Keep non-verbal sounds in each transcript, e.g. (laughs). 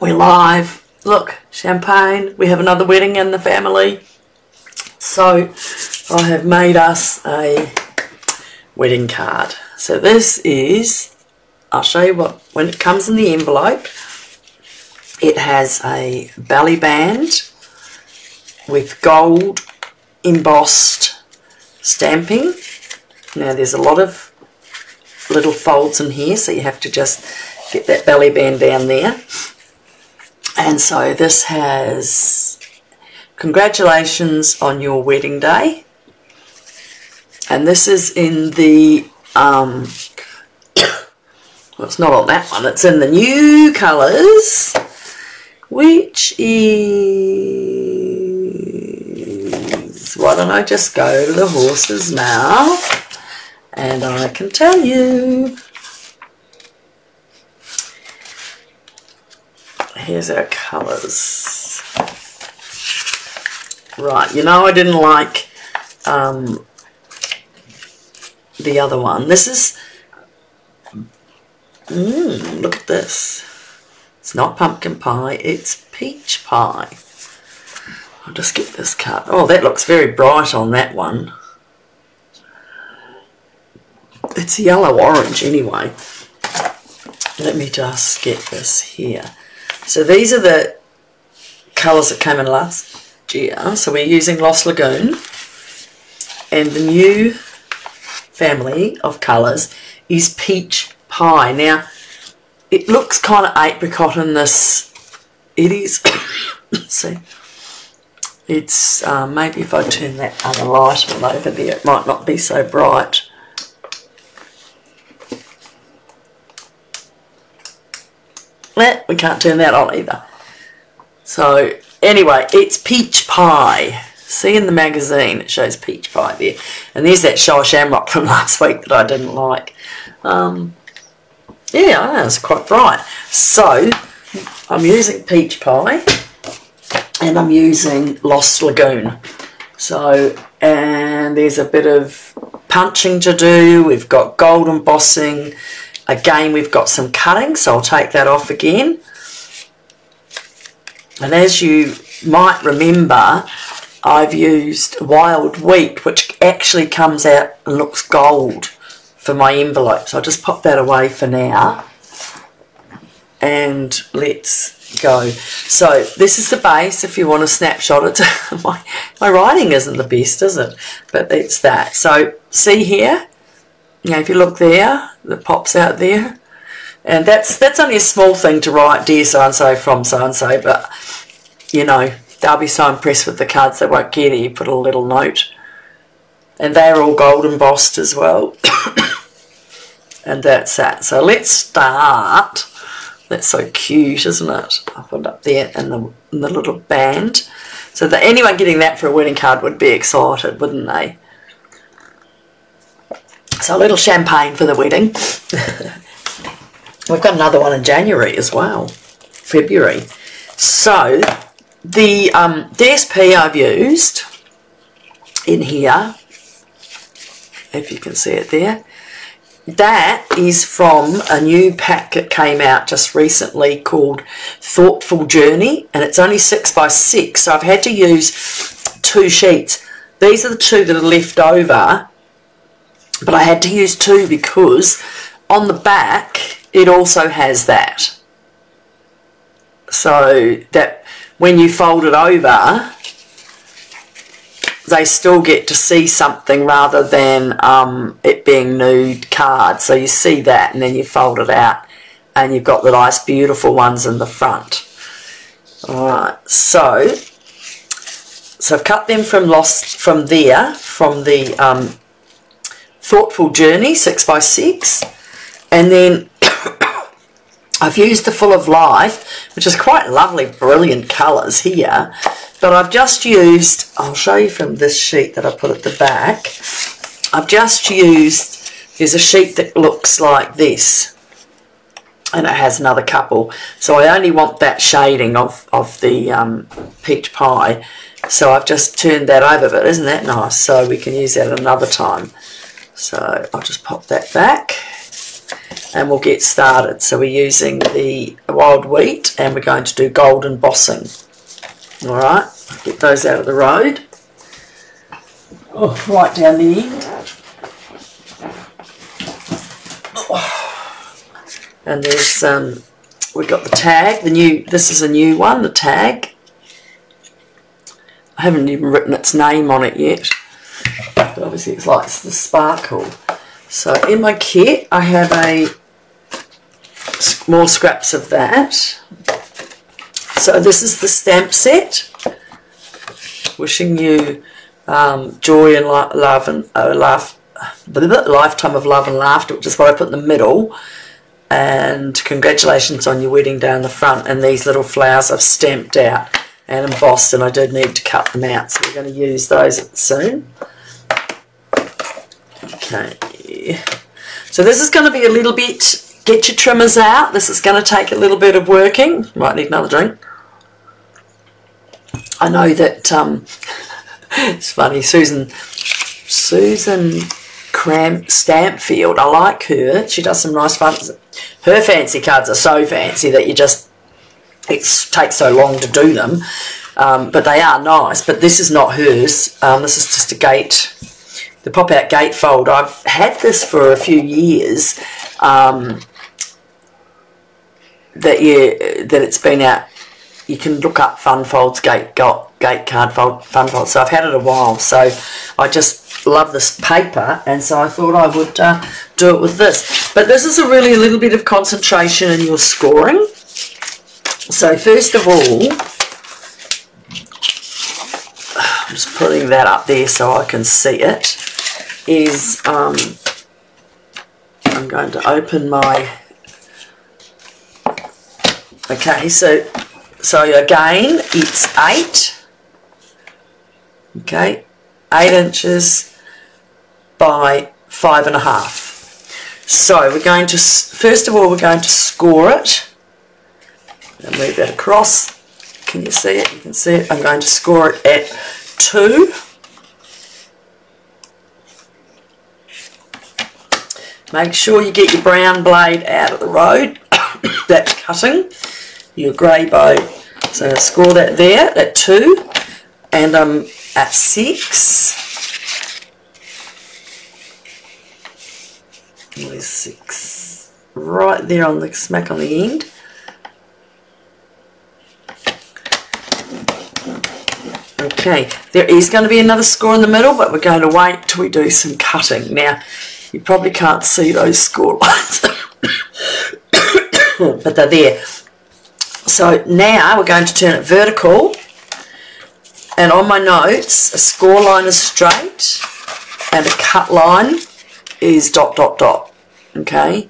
We're live. Look, champagne. We have another wedding in the family. So I have made us a wedding card. So this is, I'll show you what, when it comes in the envelope, it has a belly band with gold embossed stamping. Now there's a lot of little folds in here so you have to just get that belly band down there. And so this has congratulations on your wedding day. And this is in the, um, (coughs) well it's not on that one, it's in the new colours which is, why don't I just go to the horse's mouth and I can tell you. Here's our colours. Right, you know I didn't like um, the other one. This is, mm, look at this. It's not pumpkin pie, it's peach pie. I'll just get this cut. Oh, that looks very bright on that one. It's yellow-orange anyway. Let me just get this here. So these are the colours that came in last year. So we're using Lost Lagoon. And the new family of colours is Peach Pie. Now, it looks kind of apricot in this. It is. (coughs) see, it's um, maybe if I turn that other light on over there, it might not be so bright. Well, we can't turn that on either. So anyway, it's peach pie. See in the magazine, it shows peach pie there. And there's that show shamrock from (laughs) last week that I didn't like. Um, yeah, it's quite bright. So, I'm using peach pie and I'm using Lost Lagoon. So, and there's a bit of punching to do. We've got gold embossing. Again, we've got some cutting, so I'll take that off again. And as you might remember, I've used wild wheat, which actually comes out and looks gold for my envelope. So I'll just pop that away for now. And let's go. So this is the base if you want a snapshot. It's (laughs) my, my writing isn't the best, is it? But it's that. So see here, you know, if you look there, the pops out there. And that's that's only a small thing to write, dear so-and-so from so-and-so, but, you know, they'll be so impressed with the cards they won't get it. You put a little note. And they're all gold embossed as well. (coughs) and that's that. So let's start. That's so cute, isn't it? I put it up there in the, in the little band. So that anyone getting that for a wedding card would be excited, wouldn't they? So a little champagne for the wedding. We've got another one in January as well, February. So the um, DSP I've used in here, if you can see it there, that is from a new pack that came out just recently called Thoughtful Journey and it's only 6 by 6 so I've had to use two sheets. These are the two that are left over but I had to use two because on the back it also has that. So that when you fold it over they still get to see something rather than um, it being nude card. So you see that and then you fold it out and you've got the nice beautiful ones in the front. Alright, so so I've cut them from Lost from there, from the um, Thoughtful Journey 6x6 and then (coughs) I've used the Full of Life which is quite lovely brilliant colours here. But I've just used, I'll show you from this sheet that I put at the back, I've just used, there's a sheet that looks like this. And it has another couple. So I only want that shading of, of the um, peach pie. So I've just turned that over but isn't that nice? So we can use that another time so I'll just pop that back and we'll get started. So we're using the wild wheat and we're going to do gold embossing. Alright, get those out of the road. Oh, right down the end. Oh. And there's, um, we've got the tag, the new, this is a new one, the tag. I haven't even written its name on it yet. But obviously it's like the sparkle. So in my kit I have a more scraps of that. So this is the stamp set. Wishing you um, joy and love and uh, laugh, lifetime of love and laughter, which is what I put in the middle. And congratulations on your wedding down the front. And these little flowers I've stamped out and embossed, and I did need to cut them out, so we're going to use those soon. Okay. So this is going to be a little bit, get your trimmers out. This is going to take a little bit of working. Might need another drink. I know that, um, (laughs) it's funny, Susan, Susan Cram Stampfield, I like her. She does some nice fun. Her fancy cards are so fancy that you just, it takes so long to do them. Um, but they are nice. But this is not hers. Um, this is just a gate the pop-out gatefold. I've had this for a few years. Um, that you that it's been out. You can look up fun folds gate got gate card fold fun folds. So I've had it a while. So I just love this paper, and so I thought I would uh, do it with this. But this is a really a little bit of concentration in your scoring. So first of all, I'm just putting that up there so I can see it is um, I'm going to open my okay so so again it's eight. Okay eight inches by five and a half. So we're going to first of all we're going to score it. And move that across. Can you see it? You can see it. I'm going to score it at two Make sure you get your brown blade out of the road. (coughs) That's cutting your grey bow. So score that there at 2 and um, I'm at 6. There's 6 right there on the smack on the end. Okay, there is going to be another score in the middle, but we're going to wait till we do some cutting. Now, you probably can't see those score lines, (coughs) but they're there. So now we're going to turn it vertical, and on my notes, a score line is straight, and a cut line is dot dot dot. Okay,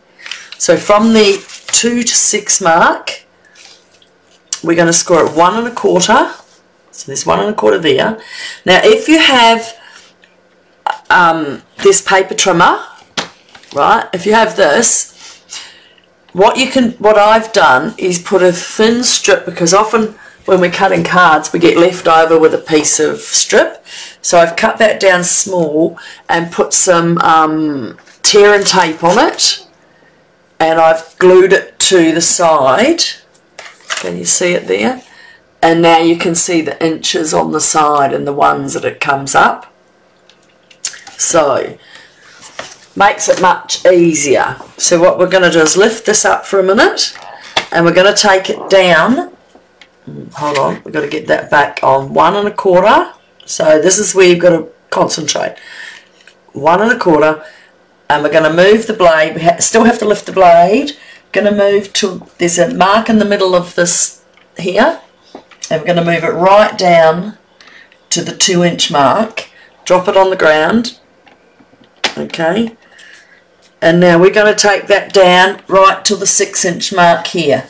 so from the two to six mark, we're going to score it one and a quarter. So there's one and a quarter there. Now, if you have um, this paper trimmer, right? If you have this, what you can, what I've done is put a thin strip because often when we're cutting cards we get left over with a piece of strip. So I've cut that down small and put some um, tear and tape on it and I've glued it to the side. Can you see it there? And now you can see the inches on the side and the ones that it comes up. So makes it much easier. So what we're going to do is lift this up for a minute and we're going to take it down. Mm, hold on, we've got to get that back on one and a quarter. So this is where you've got to concentrate. One and a quarter and we're going to move the blade. We ha still have to lift the blade. Going to move to, there's a mark in the middle of this here and we're going to move it right down to the two inch mark. Drop it on the ground. Okay and now we're going to take that down right to the six inch mark here.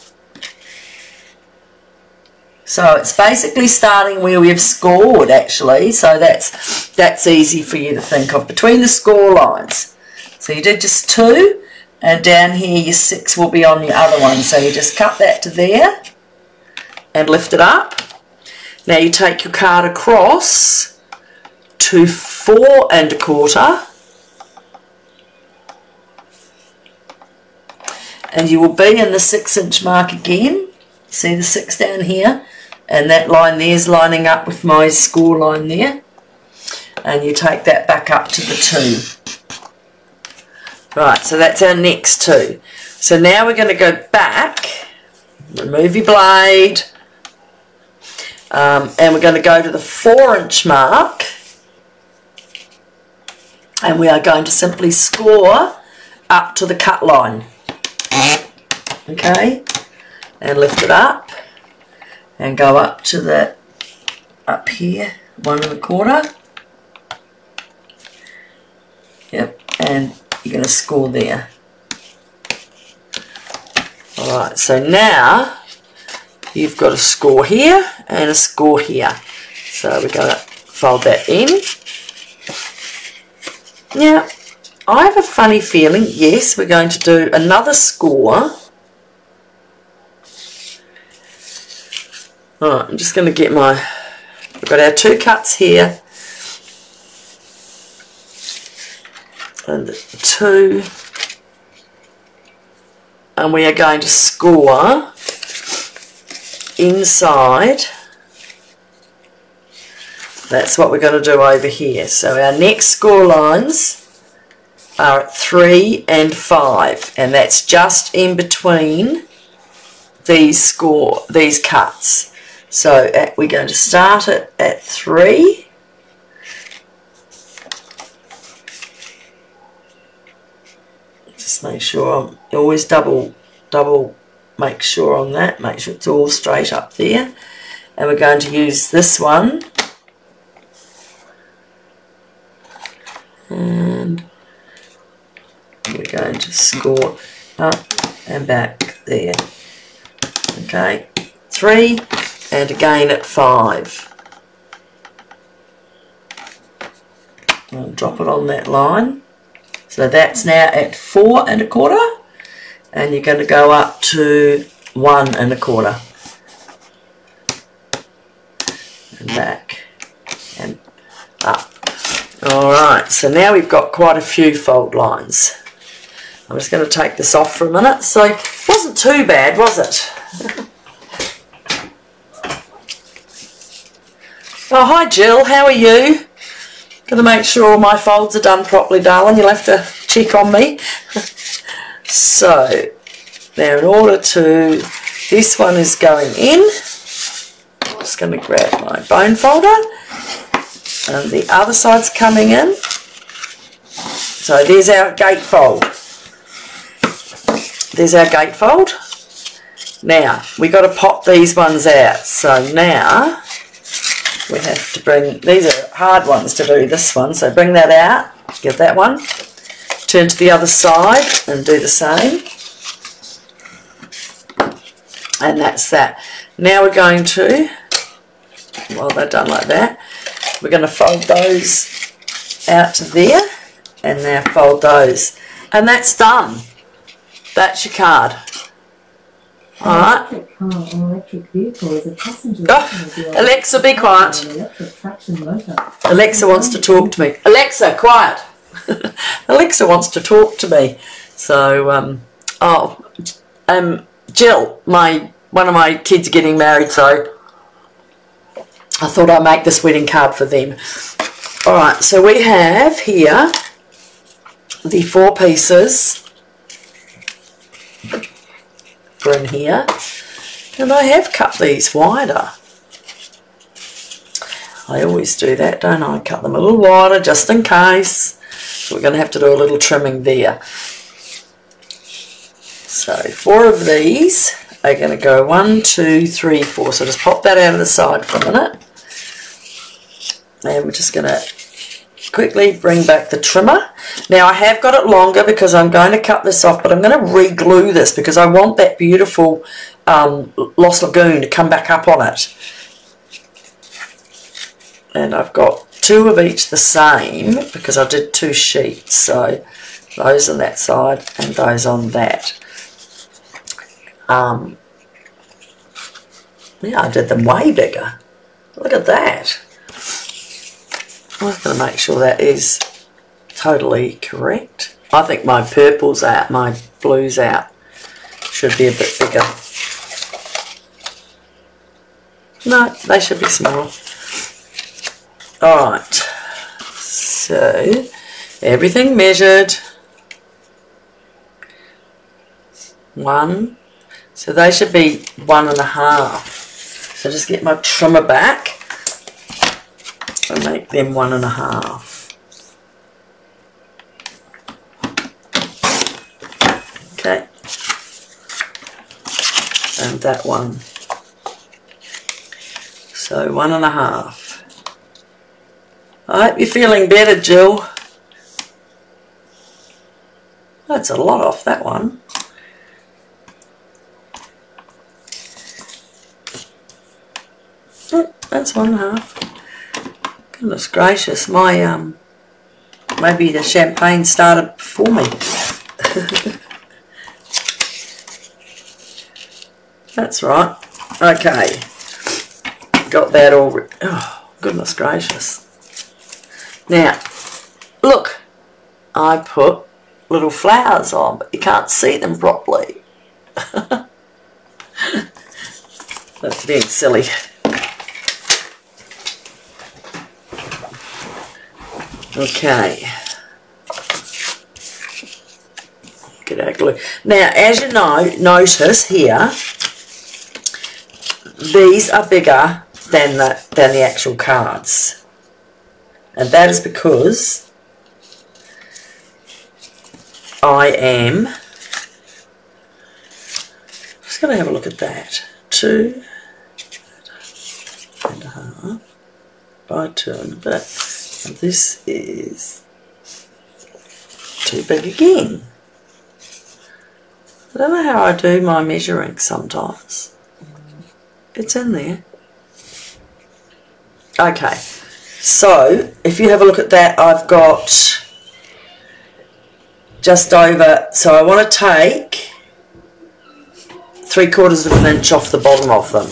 So it's basically starting where we've scored actually, so that's that's easy for you to think of, between the score lines. So you did just two, and down here your six will be on your other one. So you just cut that to there, and lift it up. Now you take your card across to four and a quarter, and you will be in the six inch mark again. See the six down here? And that line there is lining up with my score line there. And you take that back up to the two. Right so that's our next two. So now we're going to go back remove your blade um, and we're going to go to the four inch mark. And we are going to simply score up to the cut line. Okay? And lift it up. And go up to the up here one and a quarter. Yep and you're going to score there. Alright so now you've got a score here and a score here. So we're going to fold that in. Now I have a funny feeling yes we're going to do another score. Alright, I'm just going to get my, we've got our two cuts here, and two, and we are going to score inside, that's what we're going to do over here. So our next score lines are at 3 and 5, and that's just in between these score, these cuts. So at, we're going to start it at 3. Just make sure I'm always double double make sure on that, make sure it's all straight up there. And we're going to use this one. And we're going to score up and back there. Okay, three, and again at 5. I'll drop it on that line. So that's now at 4 and a quarter and you're going to go up to 1 and a quarter and back and up. Alright, so now we've got quite a few fold lines. I'm just going to take this off for a minute. So it wasn't too bad, was it? (laughs) Oh, hi Jill, how are you? Gonna make sure all my folds are done properly, darling. You'll have to check on me. (laughs) so, now in order to, this one is going in. I'm just going to grab my bone folder. And the other side's coming in. So there's our gatefold. There's our gatefold. Now, we got to pop these ones out. So now, we have to bring, these are hard ones to do, this one, so bring that out, get that one, turn to the other side and do the same. And that's that. Now we're going to, while they're done like that, we're going to fold those out to there and now fold those. And that's done. That's your card. Alright. Oh, Alexa, be quiet. Alexa wants to talk to me. Alexa, quiet. (laughs) Alexa wants to talk to me. So, um, oh, um, Jill, my one of my kids getting married, so I thought I'd make this wedding card for them. Alright, so we have here the four pieces in here. And I have cut these wider. I always do that, don't I? Cut them a little wider just in case. So we're going to have to do a little trimming there. So four of these are going to go one, two, three, four. So just pop that out of the side for a minute. And we're just going to quickly bring back the trimmer. Now I have got it longer because I'm going to cut this off, but I'm going to re-glue this because I want that beautiful um, Lost Lagoon to come back up on it. And I've got two of each the same because I did two sheets. So those on that side and those on that. Um, yeah, I did them way bigger. Look at that. I'm just going to make sure that is totally correct. I think my purple's out, my blue's out. should be a bit bigger. No, they should be small. Alright, so everything measured. One, so they should be one and a half. So just get my trimmer back and make them one and a half. Okay. And that one. So one and a half. I hope you're feeling better, Jill. That's a lot off that one. Oh, that's one half. Goodness gracious, my um maybe the champagne started before me. (laughs) that's right. Okay got that all, oh, goodness gracious. Now, look, I put little flowers on, but you can't see them properly. (laughs) That's being silly. Okay. Get our glue. Now, as you know, notice here, these are bigger than the, than the actual cards. And that is because I am just going to have a look at that. Two and a half by two and a bit. And this is too big again. I don't know how I do my measuring sometimes. It's in there. Okay, so if you have a look at that, I've got just over, so I want to take three quarters of an inch off the bottom of them.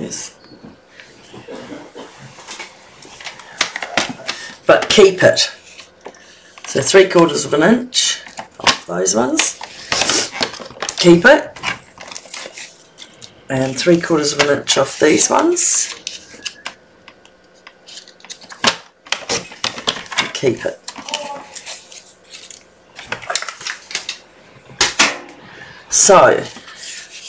Yes. But keep it. So three quarters of an inch off those ones. Keep it and three quarters of an inch off these ones. Keep it. So,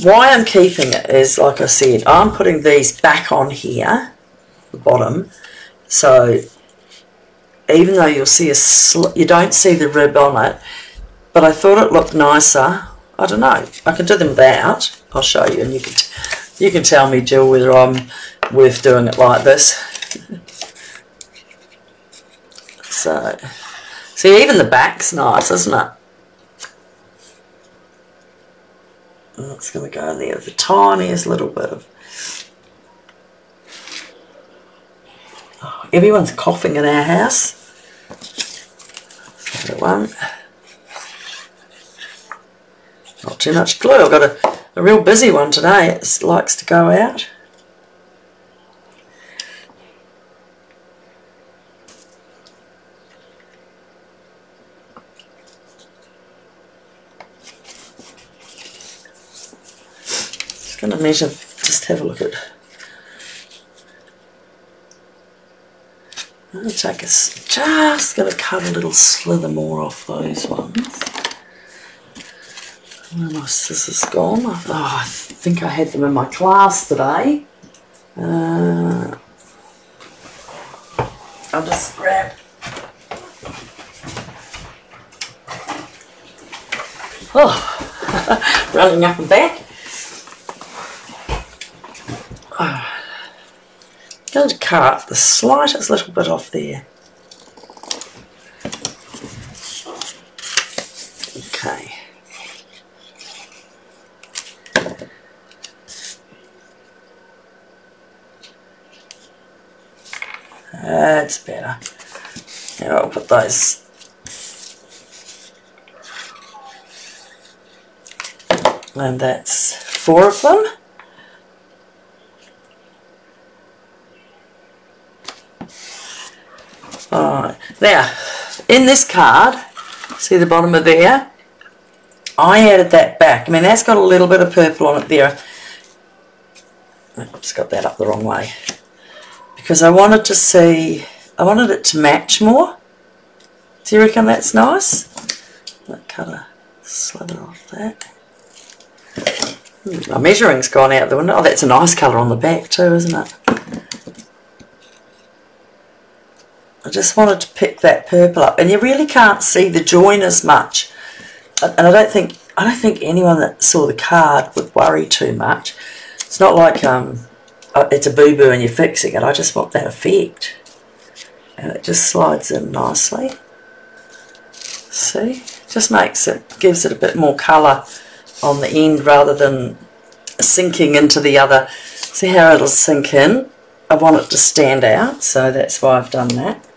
why I'm keeping it is, like I said, I'm putting these back on here, the bottom, so even though you'll see a you don't see the rib on it, but I thought it looked nicer. I don't know. I can do them without. I'll show you and you can, you can tell me, Jill, whether I'm worth doing it like this. so, see, even the back's nice, isn't it? It's going to go in there the tiniest little bit of... Everyone's coughing in our house. One. Not too much glue. I've got a a real busy one today. It likes to go out. Just going to measure, just have a look at I'm going to take a, just going to cut a little slither more off those ones. Where my scissors gone? Oh, I think I had them in my class today. Uh, I'll just grab Oh, (laughs) running up and back. Oh. Going to cut the slightest little bit off there. That's better. Those and that's four of them. Alright, now in this card See the bottom of there? I added that back. I mean, that's got a little bit of purple on it there. I just got that up the wrong way. Because I wanted to see, I wanted it to match more. Do you reckon that's nice? That colour slither off that. Hmm, my measuring's gone out the window. Oh, that's a nice colour on the back too, isn't it? I just wanted to pick that purple up. And you really can't see the join as much. And I don't think I don't think anyone that saw the card would worry too much. It's not like um, uh, it's a boo-boo and you're fixing it. I just want that effect. And it just slides in nicely. See? Just makes it, gives it a bit more colour on the end rather than sinking into the other. See how it'll sink in? I want it to stand out, so that's why I've done that.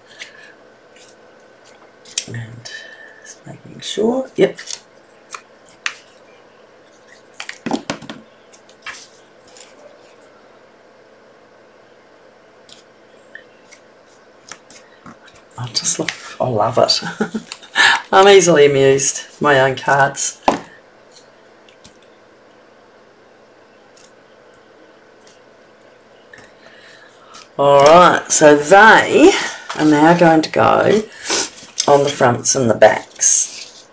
And just making sure, yep. I just love, I love it. (laughs) I'm easily amused, my own cards. Alright, so they are now going to go on the fronts and the backs.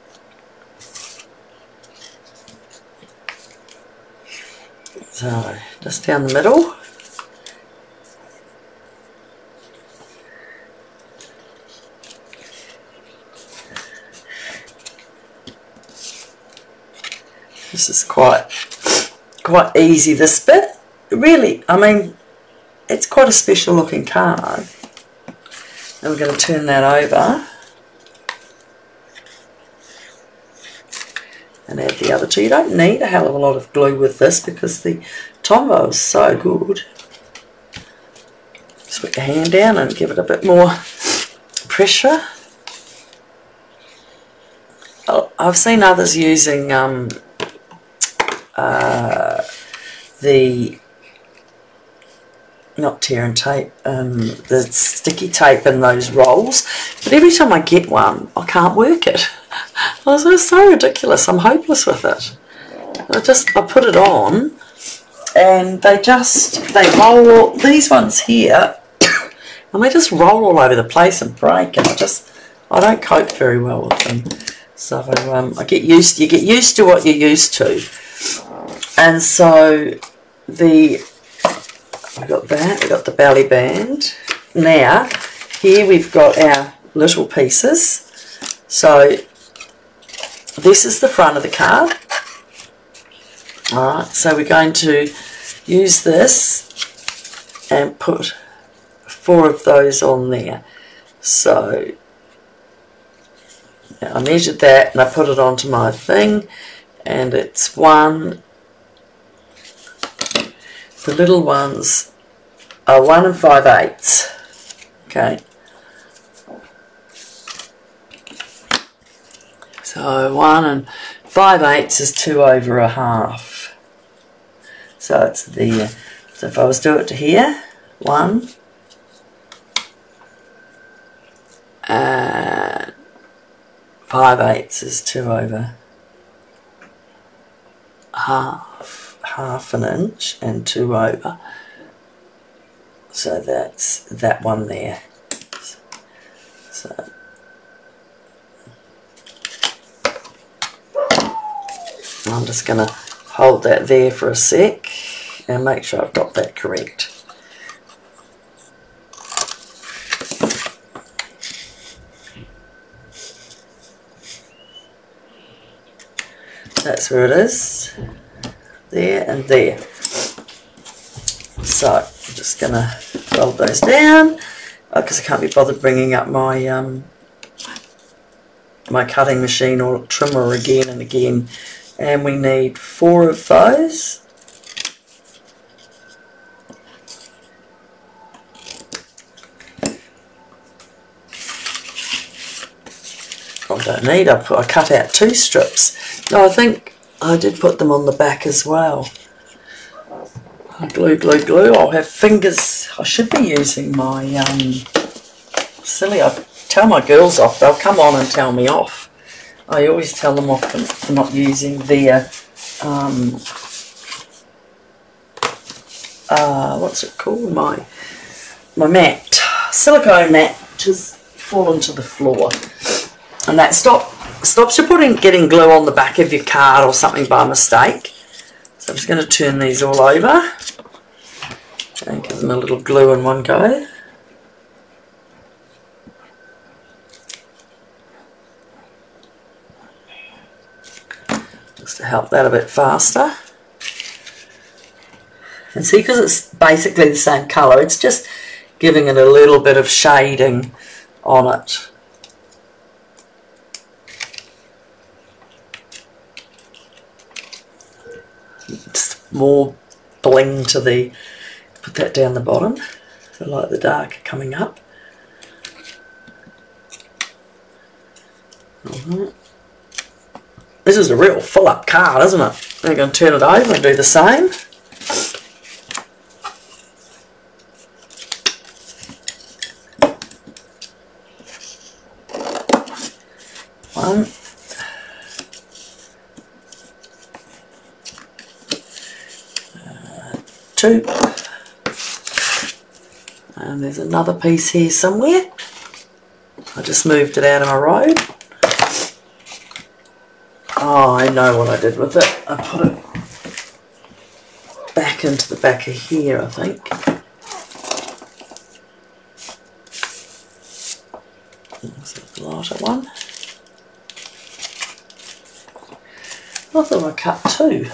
So, just down the middle. Is quite quite easy this bit. Really, I mean, it's quite a special looking card. And we're going to turn that over. and add the other two. You don't need a hell of a lot of glue with this because the Tombow is so good. Just put your hand down and give it a bit more pressure. Oh, I've seen others using um, uh, the not tear and tape, um, the sticky tape in those rolls. But every time I get one, I can't work it. (laughs) It's so ridiculous. I'm hopeless with it. I just, I put it on and they just, they roll, these ones here, (coughs) and they just roll all over the place and break and I just, I don't cope very well with them. So um, I get used, you get used to what you're used to. And so the We've got that, we've got the belly band. Now, here we've got our little pieces. So, this is the front of the card. Alright, so we're going to use this and put four of those on there. So, I measured that and I put it onto my thing and it's one the little ones are 1 and 5 eighths. Okay. So 1 and 5 eighths is 2 over a half. So it's the, so if I was to do it to here, 1 and 5 eighths is 2 over half half an inch and two over. So that's that one there. So I'm just going to hold that there for a sec and make sure I've got that correct. That's where it is there and there. So I'm just going to fold those down because uh, I can't be bothered bringing up my um, my cutting machine or trimmer again and again. And we need four of those. I don't need, I, put, I cut out two strips. No, I think I did put them on the back as well. Glue, glue, glue. I'll have fingers. I should be using my, um, silly, I tell my girls off. They'll come on and tell me off. I always tell them off for, not using their um, uh, what's it called? My my mat, silicone mat, has fallen to the floor, and that stop stops you putting getting glue on the back of your card or something by mistake. So I'm just going to turn these all over and give them a little glue in one go. Just to help that a bit faster. And see, because it's basically the same colour, it's just giving it a little bit of shading on it. More bling to the, put that down the bottom, so like the dark coming up. Mm -hmm. This is a real full up card, isn't it? We're going to turn it over and do the same. One. Two. And there's another piece here somewhere. I just moved it out of my road. Oh, I know what I did with it. I put it back into the back of here, I think. the lighter one. I thought I cut two.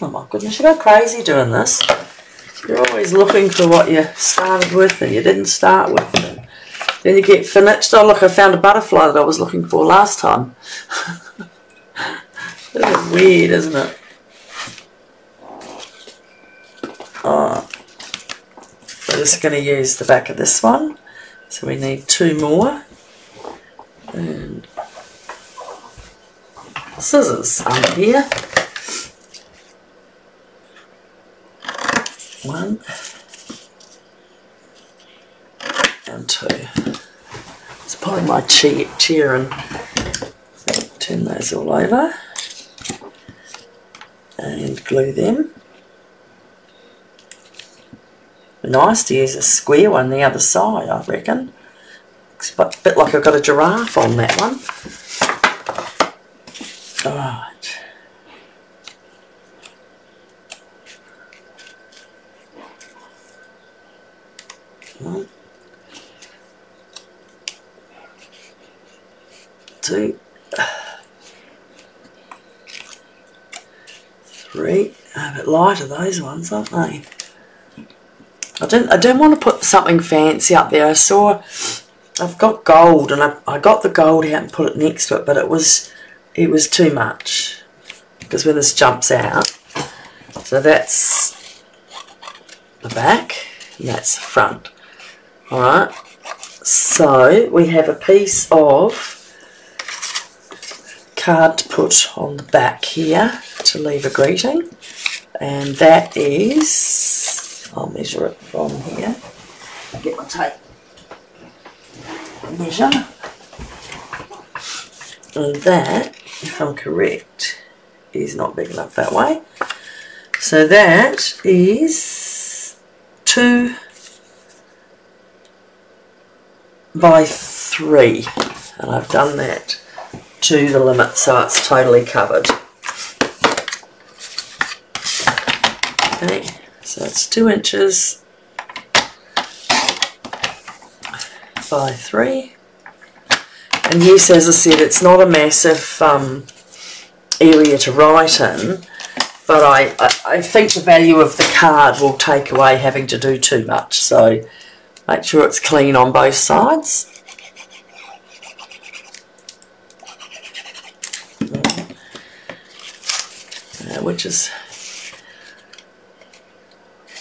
Oh my goodness, you go crazy doing this. Always looking for what you started with and you didn't start with. Then you get finished. Oh look, I found a butterfly that I was looking for last time. (laughs) That is weird, isn't it? Oh. We're just going to use the back of this one. So we need two more. And scissors under here. One and two. Just pulling my chair, chair and turn those all over and glue them. Nice to use a square one the other side, I reckon. It's a bit like I've got a giraffe on that one. Alright. One, two, three. A bit lighter those ones, aren't they? I don't I don't want to put something fancy up there. I saw I've got gold and I, I got the gold out and put it next to it, but it was it was too much. Because when this jumps out, so that's the back and that's the front. Alright. So we have a piece of card to put on the back here to leave a greeting. And that is I'll measure it from here. Get my tape. Measure. And that if I'm correct is not big enough that way. So that is two by three. And I've done that to the limit so it's totally covered. Okay, so it's two inches by three. And yes, as I said, it's not a massive um, area to write in, but I, I, I think the value of the card will take away having to do too much. So make sure it's clean on both sides. Which is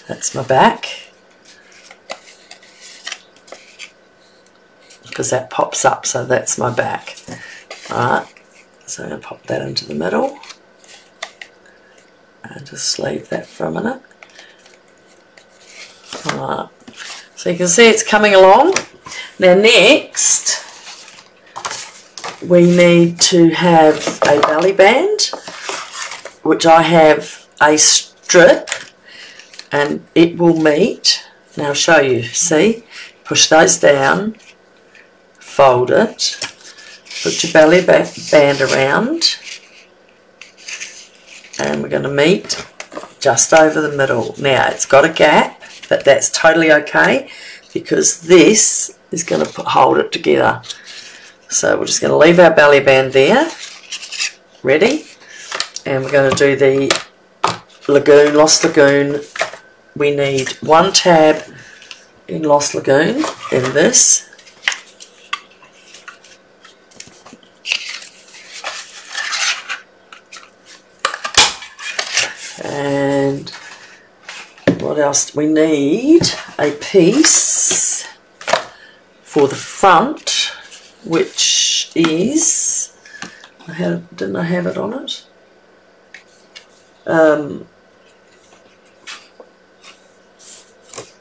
that's my back. Because that pops up so that's my back. Alright so I'm going to pop that into the middle. And just leave that for a minute. Alright so you can see it's coming along. Now next we need to have a belly band, which I have a strip, and it will meet. Now I'll show you, see? Push those down, fold it, put your belly band around, and we're going to meet just over the middle. Now it's got a gap, but that's totally okay because this is going to hold it together. So we're just going to leave our belly band there, ready, and we're going to do the Lagoon, Lost Lagoon. We need one tab in Lost Lagoon in this. And what else? We need a piece for the front which is I had didn't I have it on it? Um,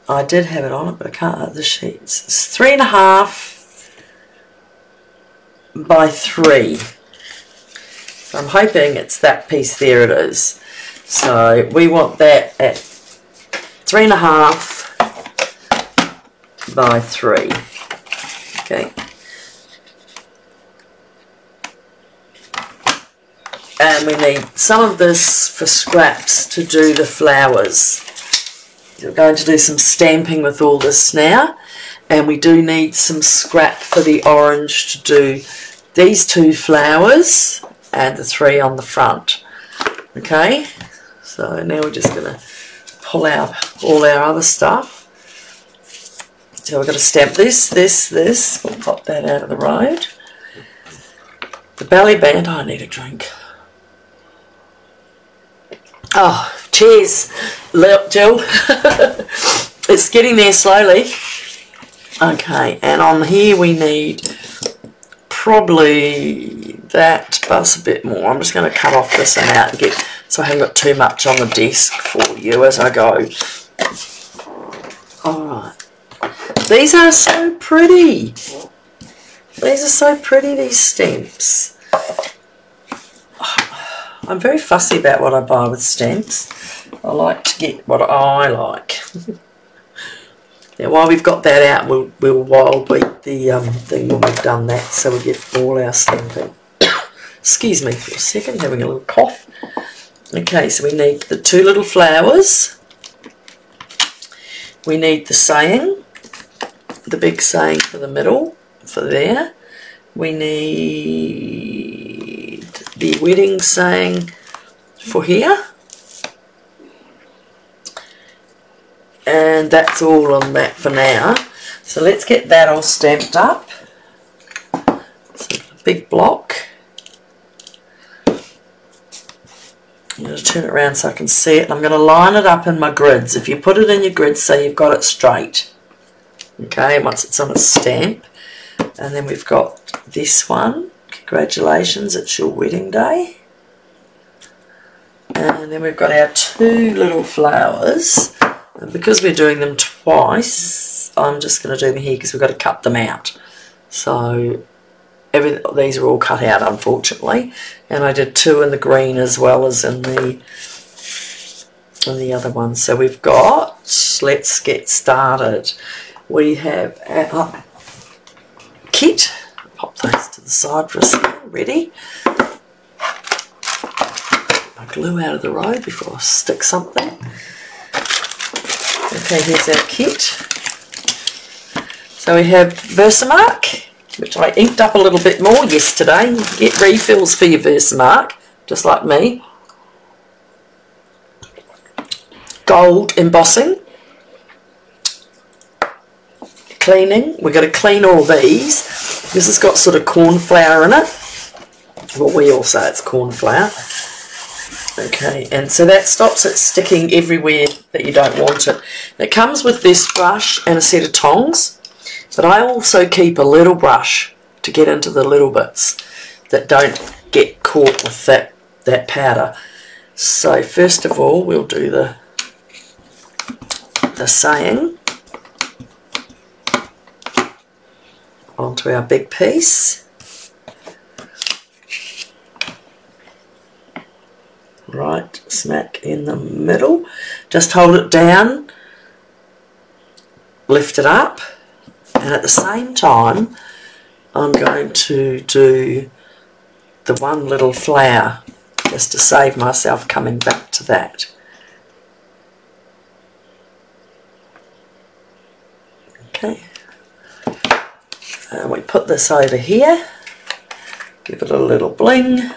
I did have it on it, but I can't the sheets. It's three and a half by three. So I'm hoping it's that piece there it is. So we want that at three and a half by three. Okay. And we need some of this for scraps to do the flowers. We're going to do some stamping with all this now and we do need some scrap for the orange to do these two flowers and the three on the front. Okay, so now we're just going to pull out all our other stuff. So we're going to stamp this, this, this. We'll pop that out of the road. The belly band, I need a drink. Oh, cheers, Jill. (laughs) it's getting there slowly. Okay, and on here we need probably that plus a bit more. I'm just going to cut off this and out and get so I haven't got too much on the desk for you as I go. Alright. These are so pretty. These are so pretty, these stamps. Oh, I'm very fussy about what I buy with stamps. I like to get what I like. (laughs) now while we've got that out, we'll, we'll wild beat the um, thing when we've done that so we get all our stamping. (coughs) Excuse me for a second, having a little cough. Okay, so we need the two little flowers. We need the saying, the big saying for the middle, for there. We need wedding saying for here. And that's all on that for now. So let's get that all stamped up. So big block. I'm going to turn it around so I can see it. I'm going to line it up in my grids. If you put it in your grids so you've got it straight. Okay, once it's on a stamp. And then we've got this one. Congratulations, it's your wedding day. And then we've got our two little flowers. And because we're doing them twice, I'm just going to do them here because we've got to cut them out. So every, these are all cut out unfortunately. And I did two in the green as well as in the in the other one. So we've got, let's get started. We have our kit to the side for a second. Ready? My glue out of the road before I stick something. Okay, here's our kit. So we have Versamark, which I inked up a little bit more yesterday. You get refills for your Versamark, just like me. Gold embossing. Cleaning. We've got to clean all these. This has got sort of corn flour in it. Well, we all say it's corn flour. Okay, and so that stops it sticking everywhere that you don't want it. It comes with this brush and a set of tongs, but I also keep a little brush to get into the little bits that don't get caught with that, that powder. So first of all, we'll do the, the saying. onto our big piece. Right smack in the middle. Just hold it down, lift it up, and at the same time I'm going to do the one little flower just to save myself coming back to that. Okay and we put this over here, give it a little bling.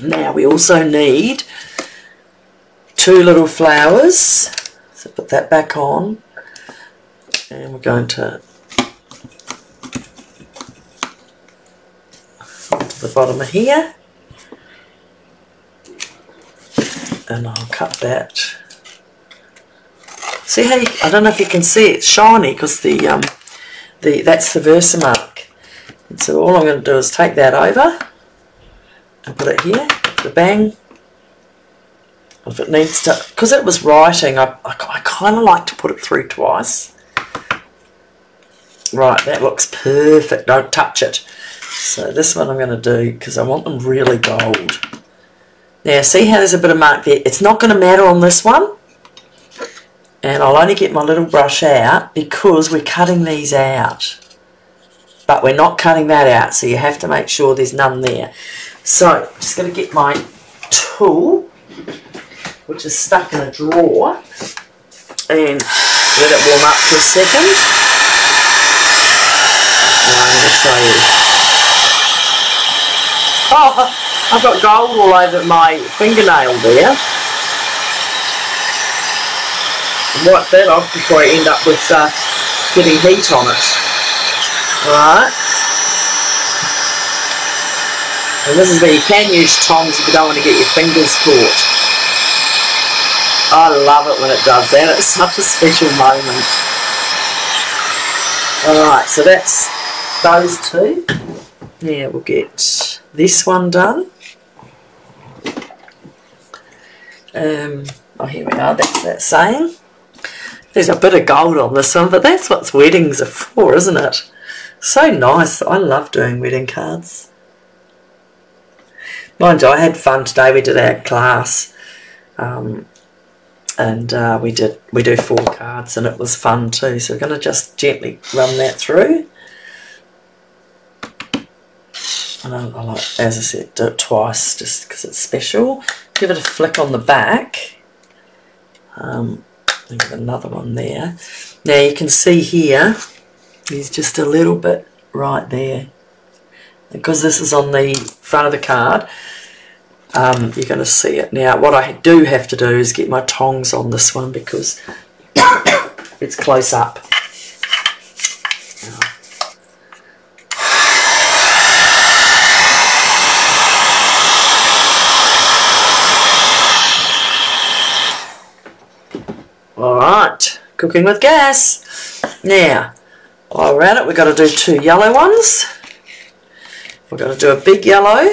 Now we also need two little flowers, so put that back on, and we're going to onto the bottom of here, and I'll cut that See how you, I don't know if you can see it's shiny because the um the that's the Versamark. And so all I'm going to do is take that over and put it here. The bang. If it needs to, because it was writing, I, I, I kind of like to put it through twice. Right, that looks perfect. Don't touch it. So this one I'm going to do because I want them really gold. Now see how there's a bit of mark there? It's not going to matter on this one and I'll only get my little brush out because we're cutting these out. But we're not cutting that out so you have to make sure there's none there. So I'm just going to get my tool which is stuck in a drawer and let it warm up for a second. And I'm going to show you. Oh I've got gold all over my fingernail there wipe that off before I end up with uh, getting heat on it. Alright. And this is where you can use tongs if you don't want to get your fingers caught. I love it when it does that. It's such a special moment. Alright, so that's those two. Yeah, we'll get this one done. Um, oh, here we are. That's that saying. There's a bit of gold on this one, but that's what weddings are for, isn't it? So nice. I love doing wedding cards. Mind you, I had fun today. We did our class, um, and uh, we did we do four cards, and it was fun too. So we're going to just gently run that through. And I, I like, as I said, do it twice just because it's special. Give it a flick on the back. Um, I've another one there. Now you can see here, there's just a little bit right there. Because this is on the front of the card, um, you're going to see it. Now what I do have to do is get my tongs on this one because (coughs) it's close up. Alright, cooking with gas. Now, while we're at it, we've got to do two yellow ones. We've got to do a big yellow.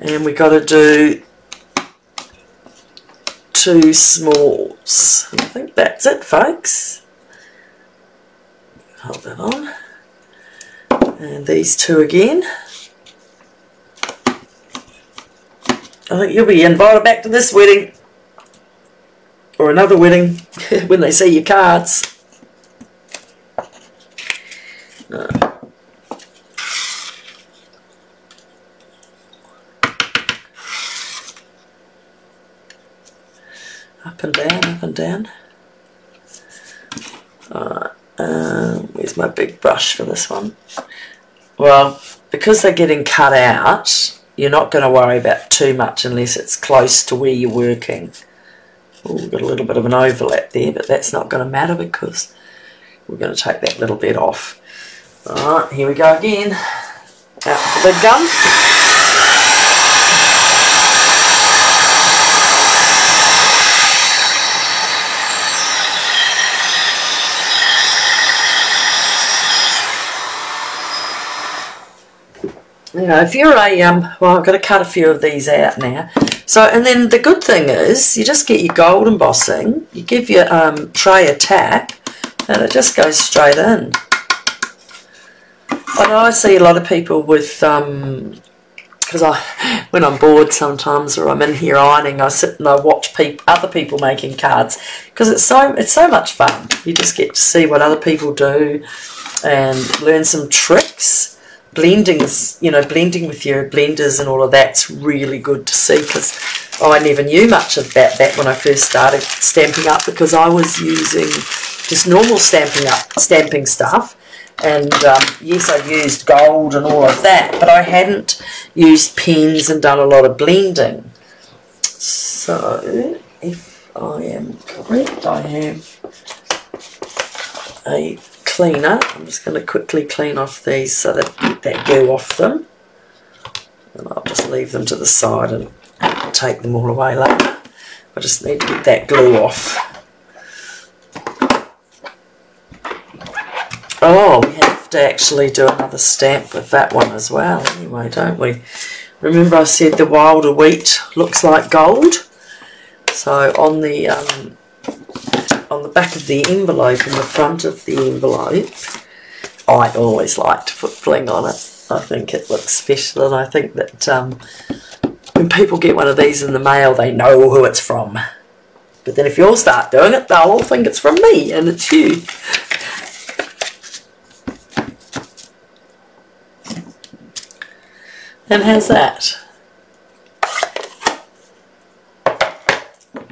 And we've got to do two smalls. I think that's it, folks. Hold that on. And these two again. I think you'll be invited back to this wedding or another wedding (laughs) when they see your cards. Up and down, up and down. Alright, um, where's my big brush for this one? Well, because they're getting cut out, you're not going to worry about too much unless it's close to where you're working. Oh, we've got a little bit of an overlap there, but that's not going to matter because we're going to take that little bit off. Alright, here we go again. Out the gun. You know, if you're a, um, well, I've got to cut a few of these out now. So, and then the good thing is, you just get your gold embossing, you give your um, tray a tap, and it just goes straight in. I know I see a lot of people with um, because I, (laughs) when I'm bored sometimes or I'm in here ironing, I sit and I watch people, other people making cards because it's so it's so much fun. You just get to see what other people do and learn some tricks. Blendings, you know, blending with your blenders and all of that's really good to see because I never knew much about that when I first started Stampin' Up because I was using just normal Stampin' Up stamping stuff. And um, yes I used gold and all of that but I hadn't used pens and done a lot of blending. So if I am correct I have a cleaner I'm just going to quickly clean off these so that that goo off them and I'll just leave them to the side and take them all away later I just need to get that glue off Oh, we have to actually do another stamp with that one as well anyway, don't we? Remember I said the wilder wheat looks like gold? So on the um, on the back of the envelope and the front of the envelope, I always like to put bling on it. I think it looks special and I think that um, when people get one of these in the mail, they know who it's from. But then if you all start doing it, they'll all think it's from me and it's you. And how's that?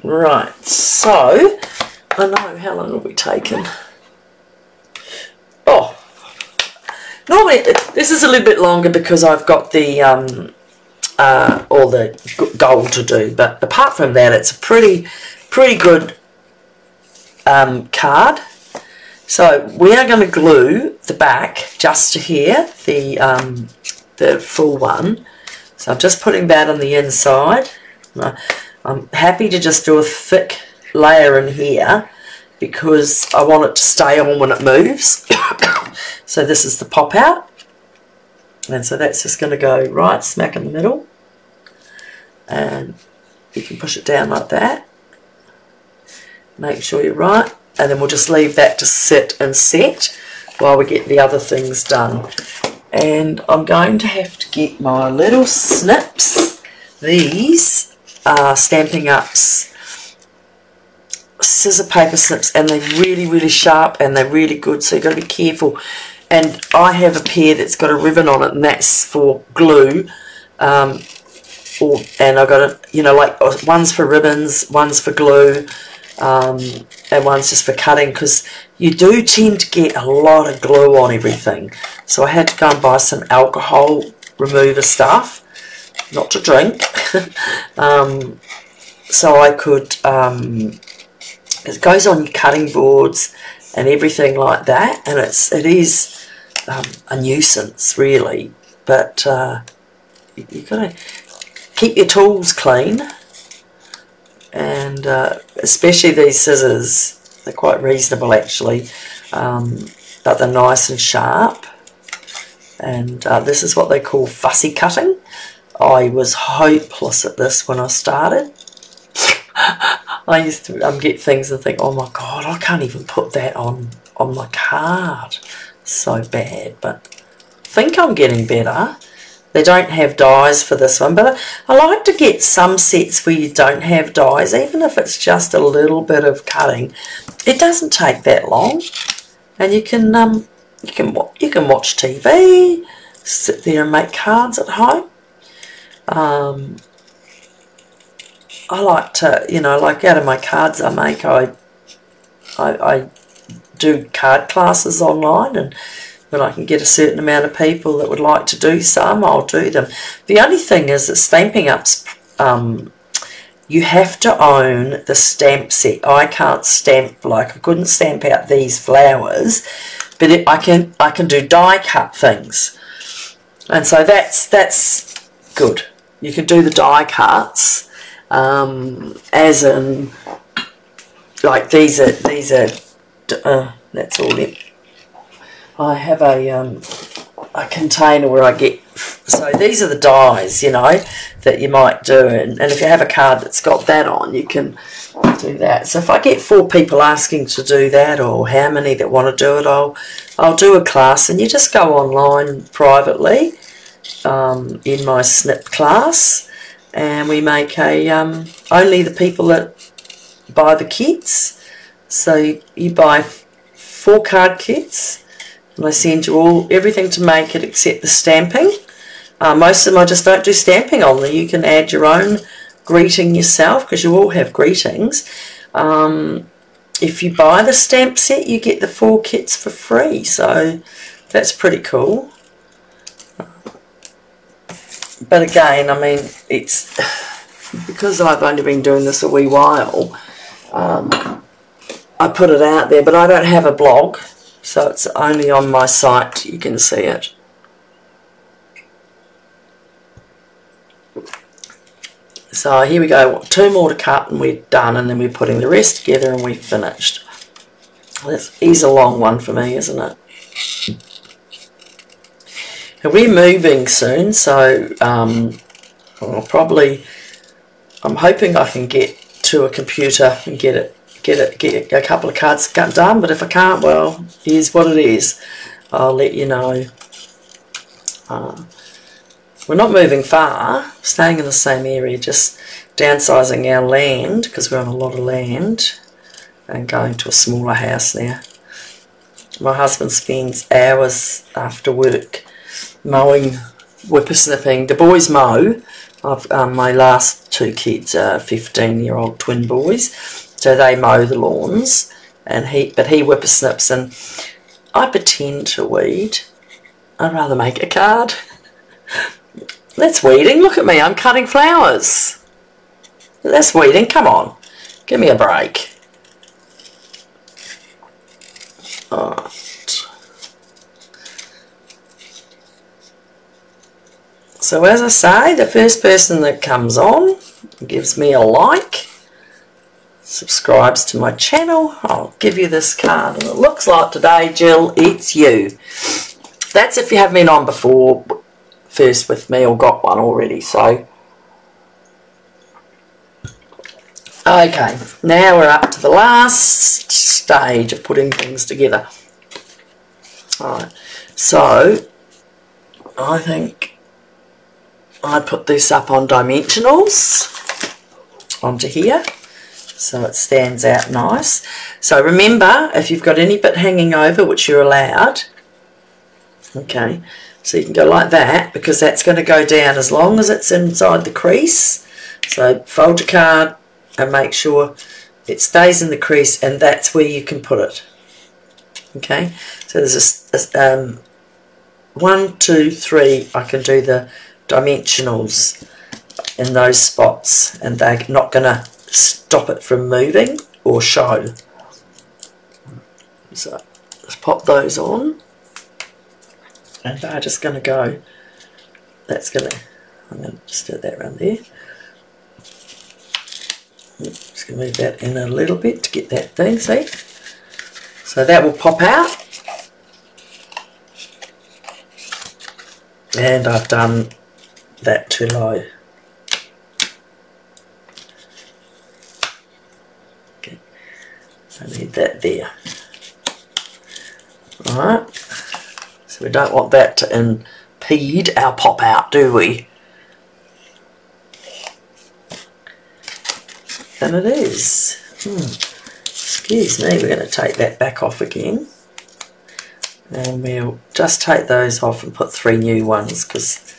Right, so, I know, how long have we taken? Oh, normally, this is a little bit longer because I've got the, um, uh, all the gold to do, but apart from that, it's a pretty, pretty good um, card. So we are going to glue the back just to here, the um, the full one. So I'm just putting that on the inside. I'm happy to just do a thick layer in here because I want it to stay on when it moves. (coughs) so this is the pop out. And so that's just going to go right smack in the middle. And you can push it down like that. Make sure you're right. And then we'll just leave that to sit and set while we get the other things done and I'm going to have to get my little snips. These are Stampin' Up's scissor paper snips and they're really really sharp and they're really good so you've got to be careful and I have a pair that's got a ribbon on it and that's for glue um, or, and I've got a you know like one's for ribbons one's for glue um, and one's just for cutting because you do tend to get a lot of glue on everything. So I had to go and buy some alcohol remover stuff, not to drink, (laughs) um, so I could, um, it goes on cutting boards and everything like that, and it's, it is um, a nuisance really, but uh, you, you've got to keep your tools clean and uh, especially these scissors they're quite reasonable actually. Um, but they're nice and sharp and uh, this is what they call fussy cutting. I was hopeless at this when I started (laughs) I used to um, get things and think oh my god I can't even put that on on my card so bad but I think I'm getting better they don't have dies for this one, but I like to get some sets where you don't have dies, even if it's just a little bit of cutting. It doesn't take that long, and you can um, you can you can watch TV, sit there and make cards at home. Um, I like to, you know, like out of my cards I make, I, I, I do card classes online and when I can get a certain amount of people that would like to do some, I'll do them. The only thing is that Stampin' Up's, um, you have to own the stamp set. I can't stamp, like I couldn't stamp out these flowers, but it, I can I can do die cut things. And so that's that's good. You can do the die cuts um, as in like these are these are uh, that's all it. I have a um, a container where I get so these are the dies you know that you might do and, and if you have a card that's got that on you can do that. So if I get four people asking to do that or how many that want to do it I'll I'll do a class and you just go online privately um, in my snip class and we make a um, only the people that buy the kits. So you buy four card kits and I send you all everything to make it except the stamping. Uh, most of them I just don't do stamping on there. You can add your own greeting yourself because you all have greetings. Um, if you buy the stamp set you get the four kits for free. So that's pretty cool but again I mean it's because I've only been doing this a wee while um, I put it out there but I don't have a blog so it's only on my site you can see it So here we go, two more to cut and we're done and then we're putting the rest together and we're finished. This is a long one for me, isn't it? We're moving soon, so um, I'll probably, I'm hoping I can get to a computer and get it, get it, get a couple of cards done, but if I can't, well, here's what it is. I'll let you know. Uh, we're not moving far, staying in the same area, just downsizing our land because we're on a lot of land and going to a smaller house now. My husband spends hours after work mowing, whippersnipping. The boys mow. I've, um, my last two kids are 15 year old twin boys, so they mow the lawns, and he but he whippersnips and I pretend to weed. I'd rather make a card. That's weeding. Look at me. I'm cutting flowers. That's weeding. Come on. Give me a break. Alright. So as I say, the first person that comes on gives me a like, subscribes to my channel, I'll give you this card. And it looks like today, Jill, it's you. That's if you haven't been on before first with me or got one already so okay now we're up to the last stage of putting things together alright so I think I put this up on dimensionals onto here so it stands out nice so remember if you've got any bit hanging over which you're allowed okay so you can go like that because that's going to go down as long as it's inside the crease. So fold your card and make sure it stays in the crease and that's where you can put it. Okay, so there's a, a um, one, two, three, I can do the dimensionals in those spots and they're not going to stop it from moving or show. So let's pop those on and I'm just going to go, that's going to, I'm going to just do that around there. Just going to move that in a little bit to get that thing, see? So that will pop out. And I've done that too low. Okay, I need that there. Alright. So we don't want that to impede our pop out, do we? And it is. Hmm. Excuse me, we're going to take that back off again. And we'll just take those off and put three new ones because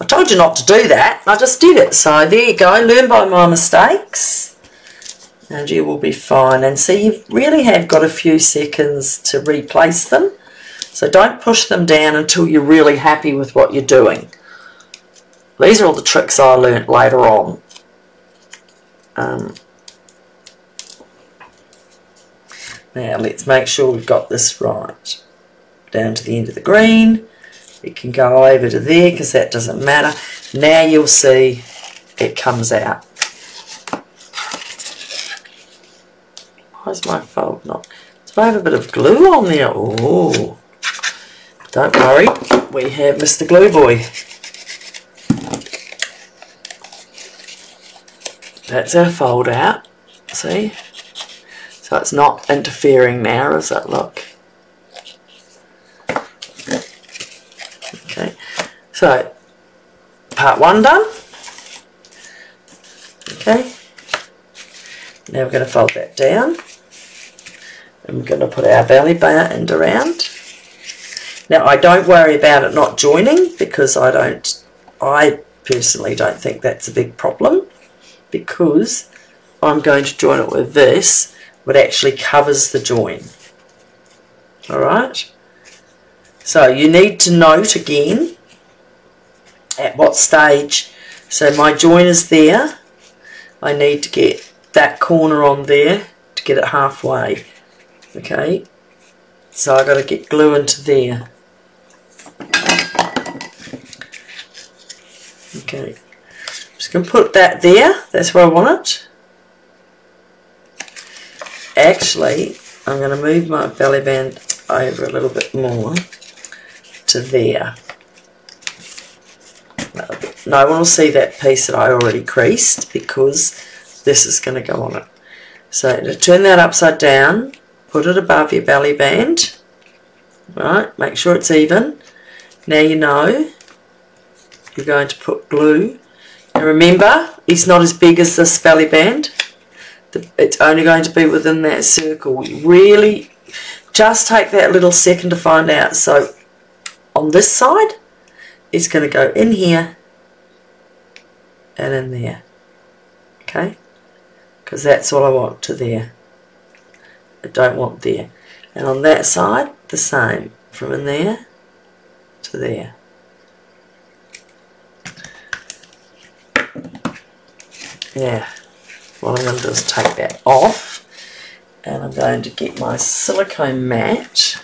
I told you not to do that. I just did it. So there you go. Learn by my mistakes. And you will be fine. And see, you really have got a few seconds to replace them. So don't push them down until you're really happy with what you're doing. These are all the tricks I learnt later on. Um, now let's make sure we've got this right. Down to the end of the green. It can go over to there because that doesn't matter. Now you'll see it comes out. Why's my fold not? Do I have a bit of glue on there? Oh. Don't worry, we have Mr. Glue Boy. That's our fold out, see? So it's not interfering now, does that look? Okay, So, part one done. Okay. Now we're going to fold that down. And we're going to put our belly band around. Now I don't worry about it not joining because I don't, I personally don't think that's a big problem because I'm going to join it with this, what actually covers the join. Alright? So you need to note again at what stage. So my join is there. I need to get that corner on there to get it halfway. Okay? So I've got to get glue into there. Okay. I'm just going to put that there. That's where I want it. Actually, I'm going to move my belly band over a little bit more to there. No one will see that piece that I already creased because this is going to go on it. So to turn that upside down, put it above your belly band, right, make sure it's even. Now you know you're going to put glue. And remember, it's not as big as this belly band. It's only going to be within that circle. Really, just take that little second to find out. So on this side, it's going to go in here and in there. Okay? Because that's all I want to there. I don't want there. And on that side, the same. From in there to there. Yeah. What I'm going to do is take that off. And I'm going to get my silicone mat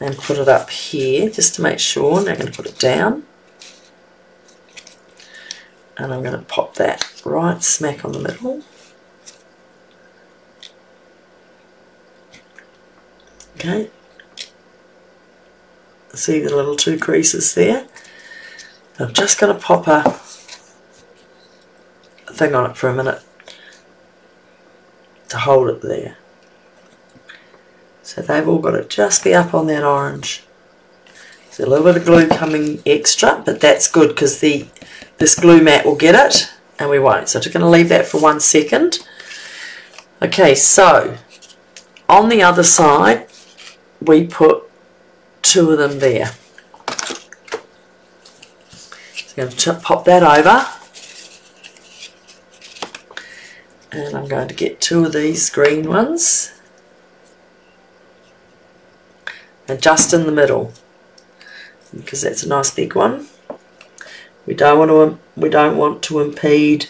and put it up here just to make sure. Now I'm going to put it down. And I'm going to pop that right smack on the middle. Okay. See the little two creases there? I'm just going to pop a thing on it for a minute to hold it there. So they've all got to just be up on that orange. So a little bit of glue coming extra, but that's good because the this glue mat will get it and we won't. So I'm just going to leave that for one second. Okay, so on the other side, we put two of them there. So I'm going to pop that over. And I'm going to get two of these green ones and just in the middle because that's a nice big one. We don't want to we don't want to impede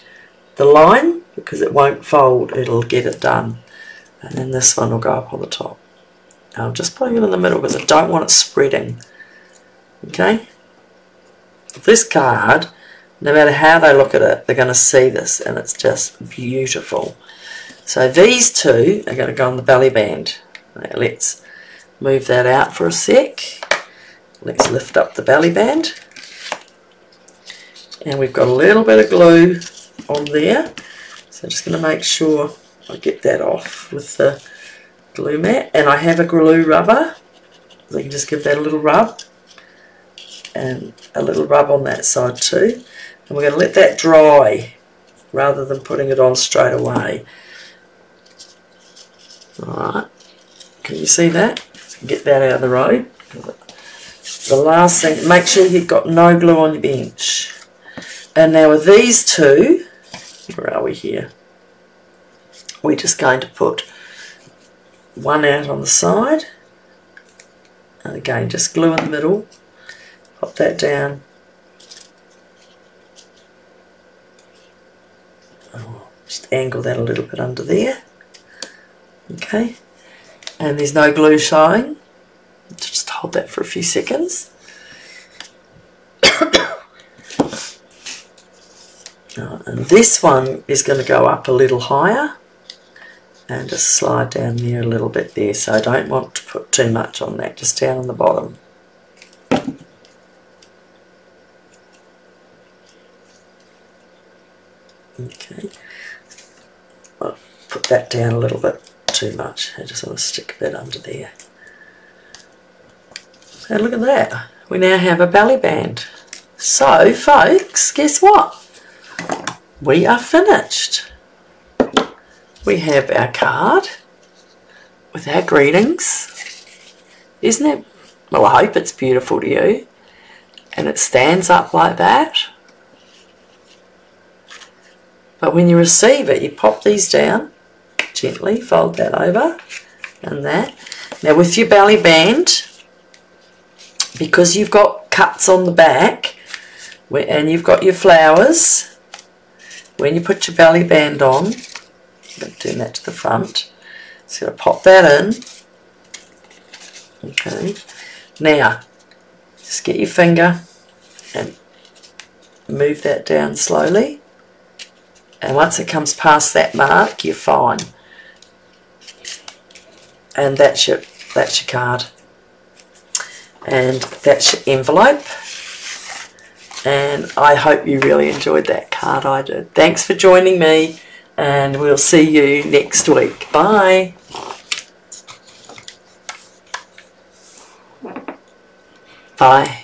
the line because it won't fold. It'll get it done. And then this one will go up on the top. I'm just putting it in the middle because I don't want it spreading. Okay? This card no matter how they look at it they're going to see this and it's just beautiful. So these two are going to go on the belly band. Now let's Move that out for a sec. Let's lift up the belly band. And we've got a little bit of glue on there. So I'm just going to make sure I get that off with the glue mat. And I have a glue rubber. So you can just give that a little rub. And a little rub on that side too. And we're going to let that dry rather than putting it on straight away. Alright, can you see that? Get that out of the road. The last thing, make sure you've got no glue on your bench. And now with these two, where are we here? We're just going to put one out on the side. And again, just glue in the middle. Pop that down. Oh, just angle that a little bit under there. Okay and there's no glue showing. Just hold that for a few seconds. (coughs) and this one is going to go up a little higher and just slide down there a little bit there so I don't want to put too much on that just down on the bottom okay I'll put that down a little bit too much. I just want to stick a bit under there. And look at that. We now have a belly band. So, folks, guess what? We are finished. We have our card with our greetings. Isn't it? Well, I hope it's beautiful to you. And it stands up like that. But when you receive it, you pop these down gently, fold that over and that. Now with your belly band, because you've got cuts on the back and you've got your flowers, when you put your belly band on, I'm going to turn that to the front, so to pop that in. Okay. Now, just get your finger and move that down slowly. And once it comes past that mark, you're fine. And that's your, that's your card. And that's your envelope. And I hope you really enjoyed that card I did. Thanks for joining me and we'll see you next week. Bye. Bye.